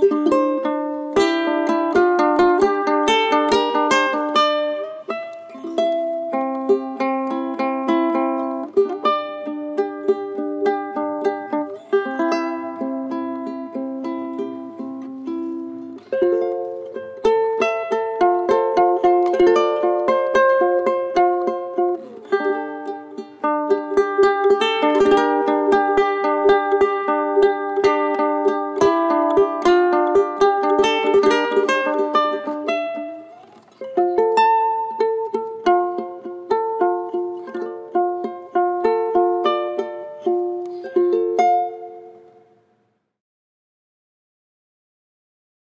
Música